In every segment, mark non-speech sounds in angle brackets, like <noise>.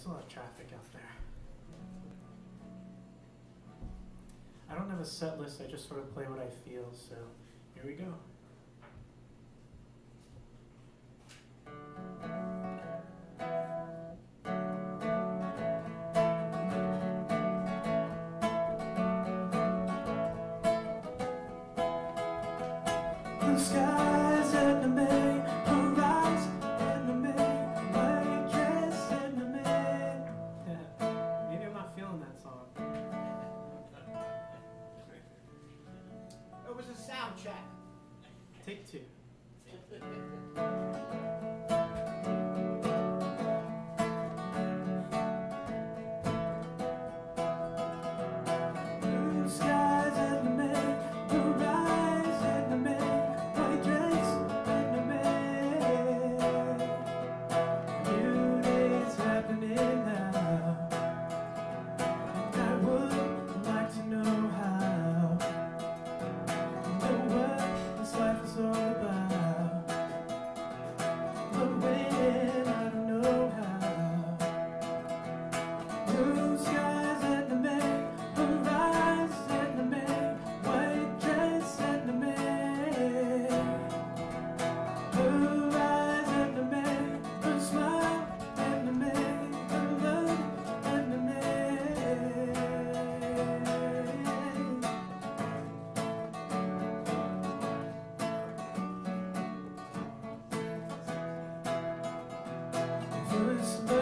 there's a lot of traffic out there. I don't have a set list, I just sort of play what I feel, so here we go. First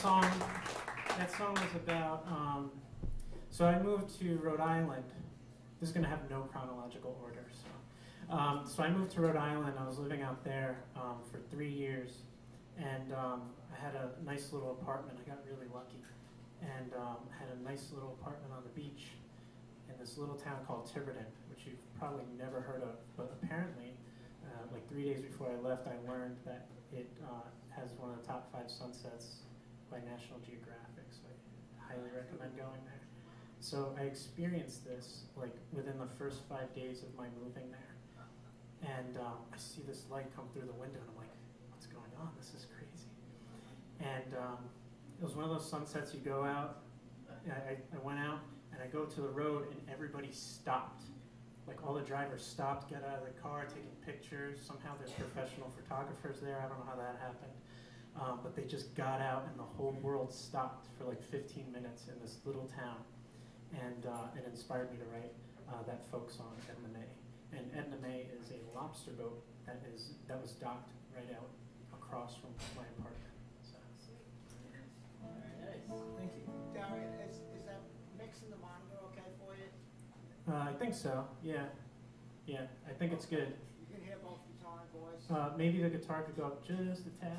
song, that song was about. Um, so I moved to Rhode Island. This is going to have no chronological order. So, um, so I moved to Rhode Island. I was living out there um, for three years, and um, I had a nice little apartment. I got really lucky, and um, had a nice little apartment on the beach in this little town called Tiverton, which you've probably never heard of, but apparently, uh, like three days before I left, I learned that it uh, has one of the top five sunsets by National Geographic. So I highly recommend going there. So I experienced this like within the first five days of my moving there, and um, I see this light come through the window, and I'm like, "What's going on? This is crazy." And um, it was one of those sunsets you go out. I, I- went out and I go to the road, and everybody stopped. Like all the drivers stopped, got out of the car, taking pictures. Somehow there's professional photographers there. I don't know how that happened. Um, but they just got out, and the whole world stopped for like 15 minutes in this little town and uh, it inspired me to write uh, that folk song Edna May. And Edna May is a lobster boat that is that was docked right out across from my apartment. So, Very nice. thank you. Darian, is, is that mixing the monitor okay for you? Uh, I think so. Yeah, yeah. I think it's good. You can hear both guitar and voice? Uh, maybe the guitar could go up just a tad.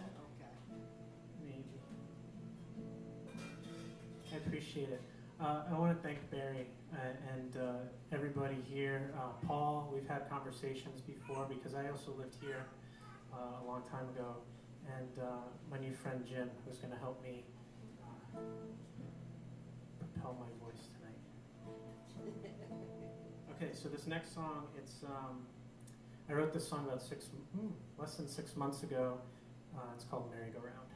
I appreciate it. Uh, I want to thank Barry uh, and uh, everybody here. Uh, Paul, we've had conversations before because I also lived here uh, a long time ago. And uh, my new friend Jim, who's going to help me uh, propel my voice tonight. <laughs> Okay, so this next song, it's um, I wrote this song about six, mm, less than six months ago. Uh, it's called Merry Go Round.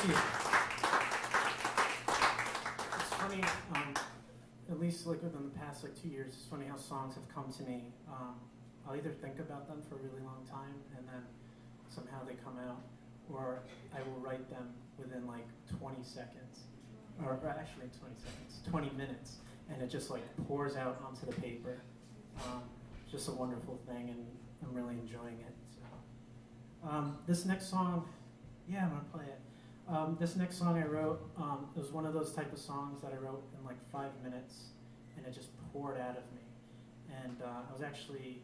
Thank you. It's funny, um, at least like within the past like two years, it's funny how songs have come to me. Um, I'll either think about them for a really long time and then somehow they come out, or I will write them within like 20 seconds, or, actually 20 seconds, 20 minutes, and it just like pours out onto the paper. Um, just a wonderful thing, and I'm really enjoying it. So, um, this next song, yeah, I'm gonna play it. Um, this next song I wrote, um, it was one of those type of songs that I wrote in like five minutes, and it just poured out of me. And uh, I was actually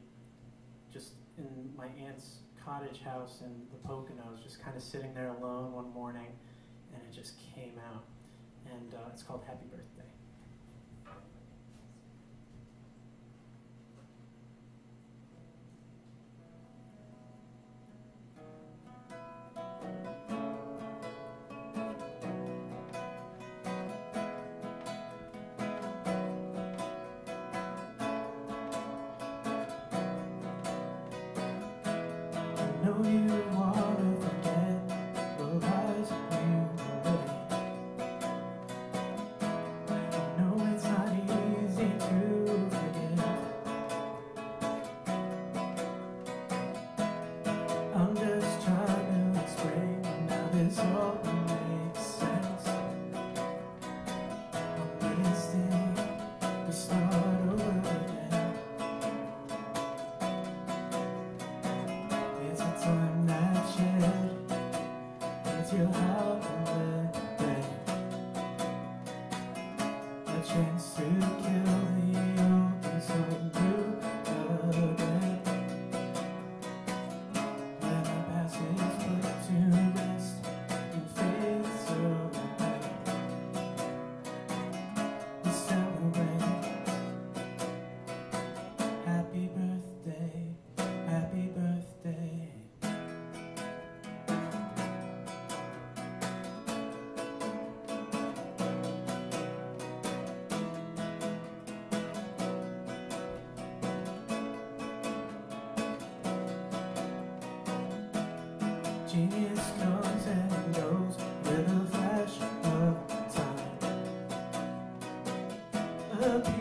just in my aunt's cottage house in the Poconos, just kind of sitting there alone one morning, and it just came out. And uh, it's called Happy Birthday.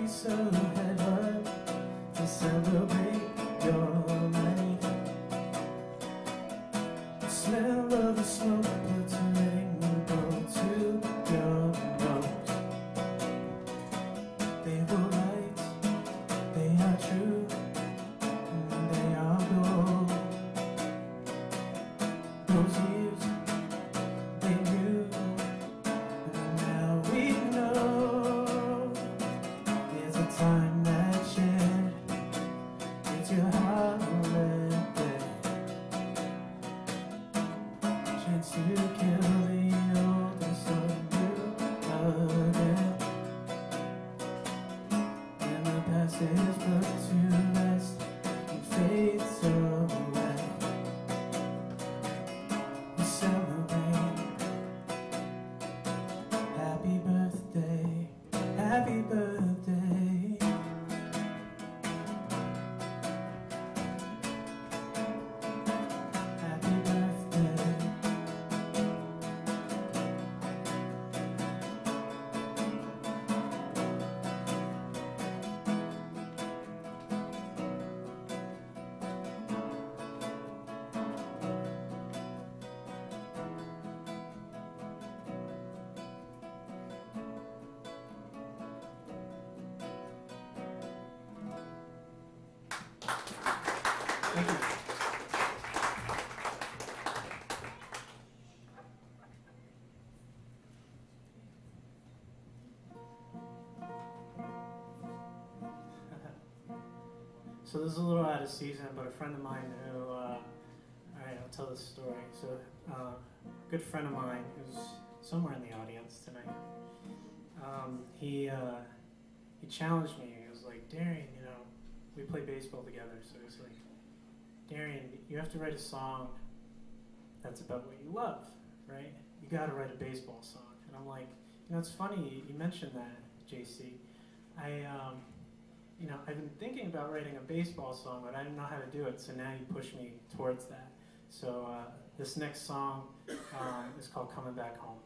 A so this is a little out of season, but a friend of mine who, uh, all right, I'll tell this story. So, uh, a good friend of mine who's somewhere in the audience tonight, um, he, uh, he challenged me. He was like, Darian, you know, we play baseball together, so he's like, Darian, you have to write a song that's about what you love, right? You got to write a baseball song. And I'm like, you know, it's funny you mentioned that, JC. I, um, you know, I've been thinking about writing a baseball song, but I didn't know how to do it. So now you push me towards that. So uh, this next song um, is called "Coming Back Home."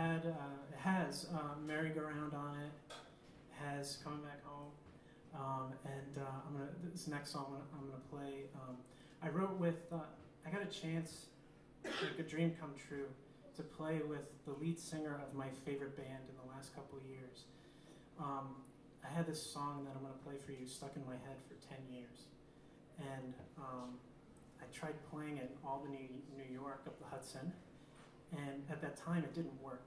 Had uh, has uh, merry-go-round on it. Has coming back home, um, and uh, I'm gonna this next song I'm gonna play. Um, I wrote with uh, I got a chance, like a dream come true, to play with the lead singer of my favorite band in the last couple of years. Um, I had this song that I'm gonna play for you stuck in my head for ten years and um, I tried playing it in Albany, New York, up the Hudson, and at that time it didn't work.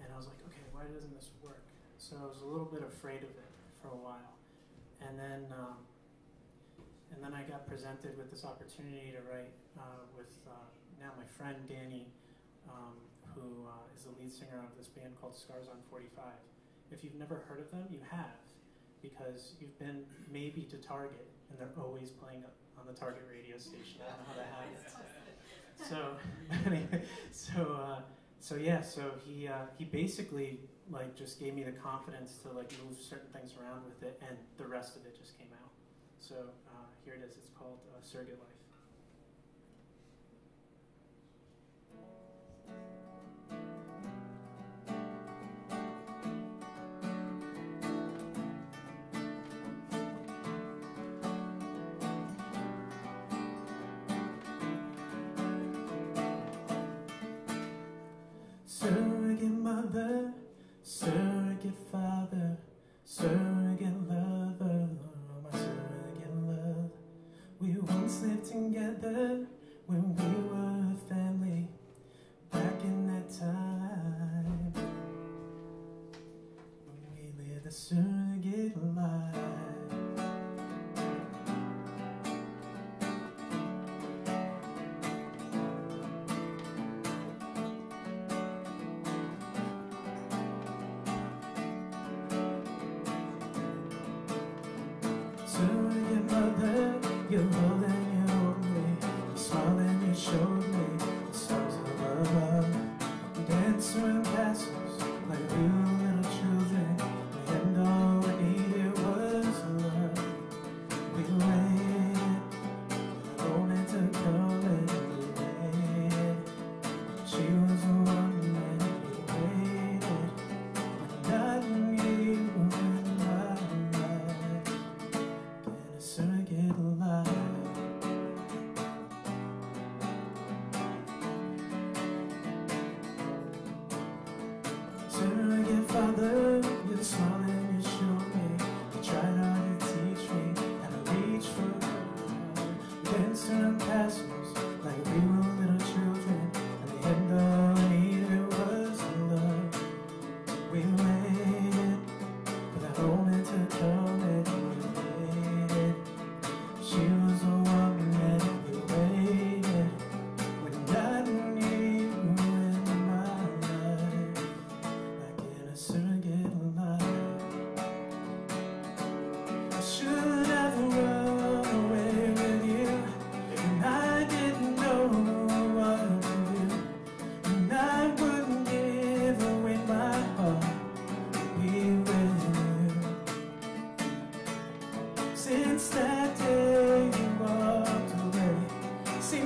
And I was like, okay, why doesn't this work? So I was a little bit afraid of it for a while, and then um, and then I got presented with this opportunity to write uh, with uh, now my friend Danny, um, who uh, is the lead singer of this band called Scars on 45. If you've never heard of them, you have, because you've been maybe to Target and they're always playing on the Target radio station. I don't know how that <laughs> happens. So, <laughs> so uh, so yeah, so he uh, he basically like just gave me the confidence to like move certain things around with it, and the rest of it just came out. So uh, here it is. It's called uh, Surrogate Life.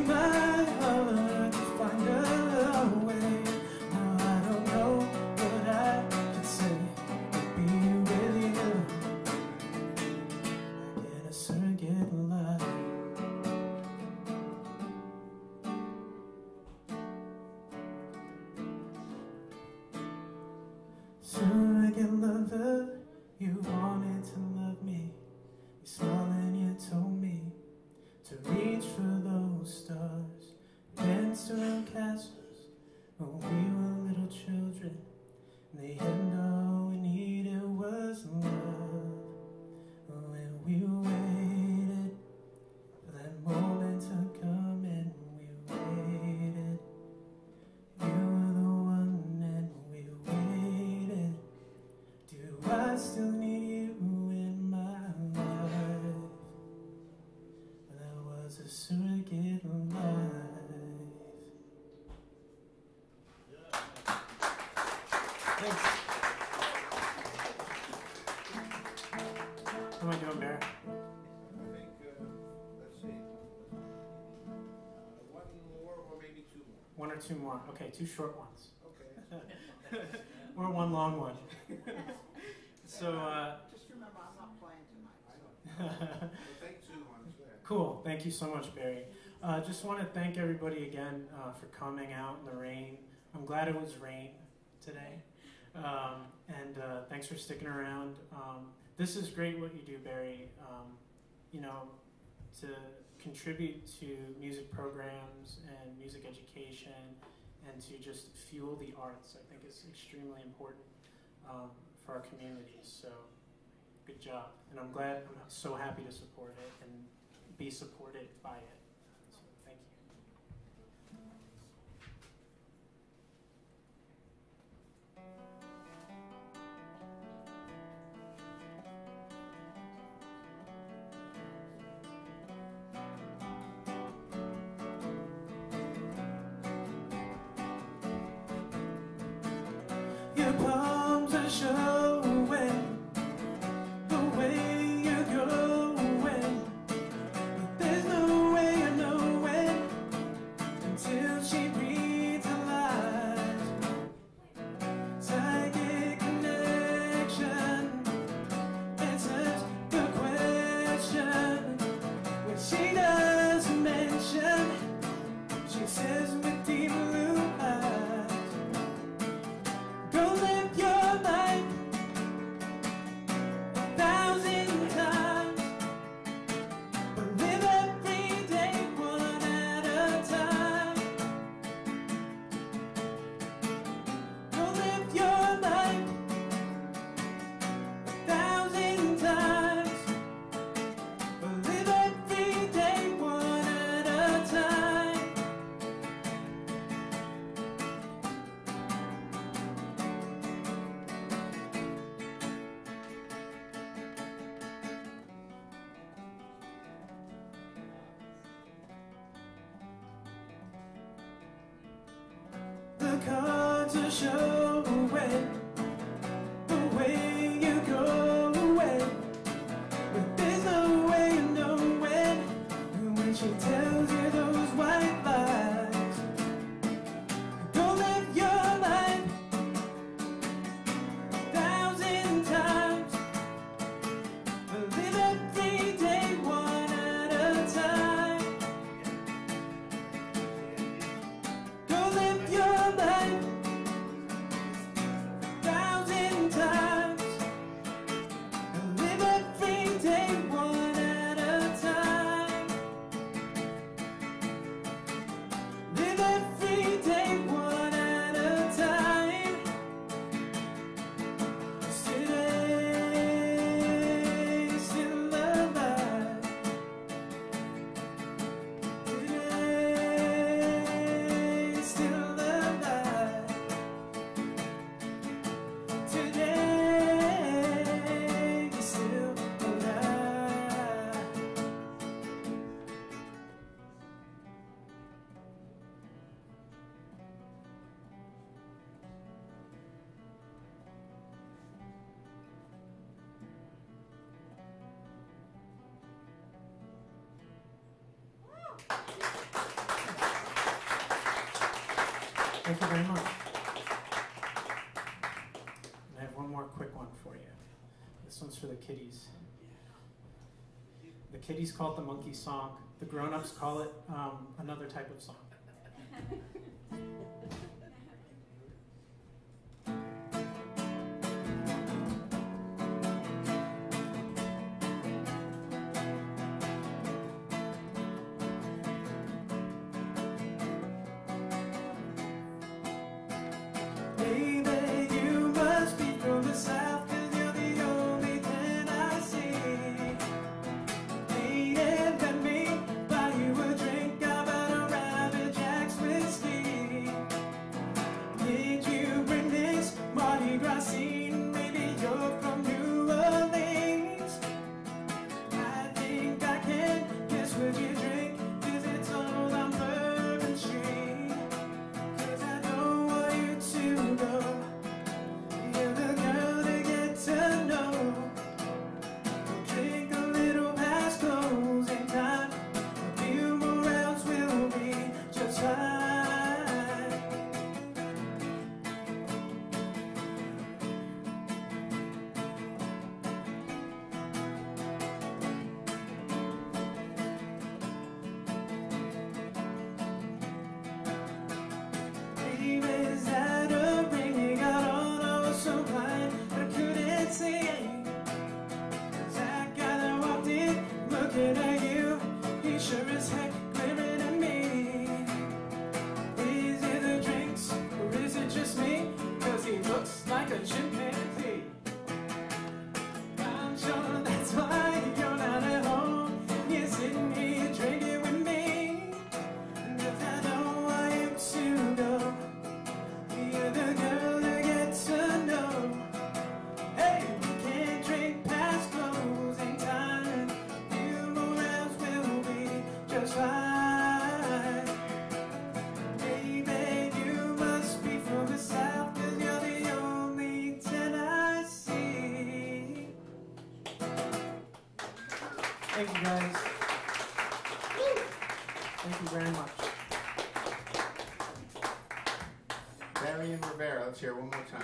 말 or two more? Okay, two short ones. Okay. <laughs> or one long one. <laughs> so. Uh, Just remember, I'm not playing tonight. cool. Thank you so much, Barry. Uh, just want to thank everybody again uh, for coming out in the rain. I'm glad it was rain today. Um, and uh, thanks for sticking around. Um, this is great what you do, Barry. Um, you know, to contribute to music programs and music education and to just fuel the arts, I think is extremely important um, for our communities. So good job. And I'm glad, I'm so happy to support it and be supported by it. come to show very much. And I have one more quick one for you. This one's for the kiddies. The kiddies call it the monkey song. The grown-ups call it um, another type of song. <laughs> you guys. Thank you very much. Darian Rivera, let's hear one more time.